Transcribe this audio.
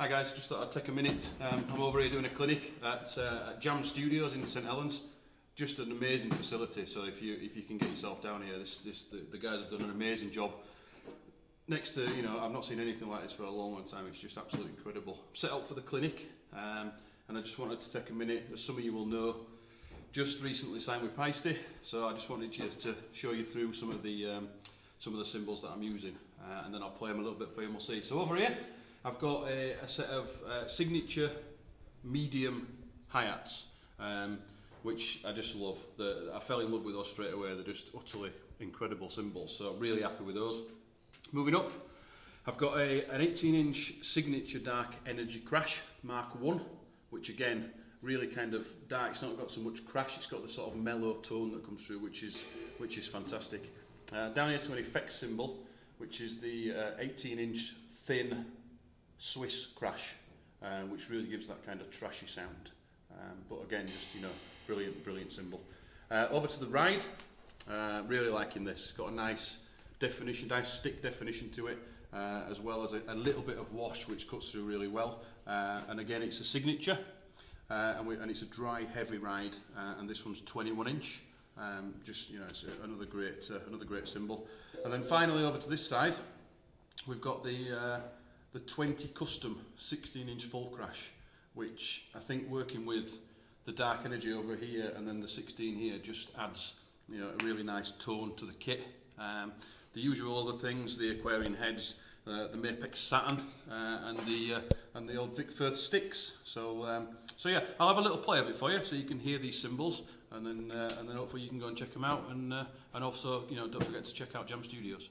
Hi guys, just thought I'd take a minute. Um, I'm over here doing a clinic at, uh, at Jam Studios in St Helens. Just an amazing facility. So if you if you can get yourself down here, this this the, the guys have done an amazing job. Next to you know, I've not seen anything like this for a long, long time. It's just absolutely incredible. Set up for the clinic, um, and I just wanted to take a minute. As some of you will know, just recently signed with Paiste, so I just wanted you to show you through some of the um, some of the cymbals that I'm using, uh, and then I'll play them a little bit for you and we'll see. So over here. I've got a, a set of uh, signature medium hi-hats, um, which I just love. The, I fell in love with those straight away. They're just utterly incredible cymbals, so I'm really happy with those. Moving up, I've got a, an 18-inch signature dark energy crash Mark 1, which again, really kind of dark. It's not got so much crash, it's got the sort of mellow tone that comes through, which is, which is fantastic. Uh, down here to an effects cymbal, which is the 18-inch uh, thin Swiss crash, uh, which really gives that kind of trashy sound. Um, but again, just, you know, brilliant, brilliant cymbal. Uh, over to the ride, uh, really liking this. Got a nice definition, nice stick definition to it, uh, as well as a, a little bit of wash, which cuts through really well. Uh, and again, it's a signature, uh, and, we, and it's a dry, heavy ride, uh, and this one's 21 inch. Um, just, you know, it's another great, uh, another great cymbal. And then finally over to this side, we've got the, uh, the 20 custom 16 inch full crash which I think working with the dark energy over here and then the 16 here just adds you know a really nice tone to the kit. Um, the usual other things the Aquarian heads uh, the Mapex Saturn uh, and the uh, and the old Vic Firth sticks. So um, so yeah I'll have a little play of it for you so you can hear these cymbals and then uh, and then hopefully you can go and check them out and uh, and also you know don't forget to check out Jam Studios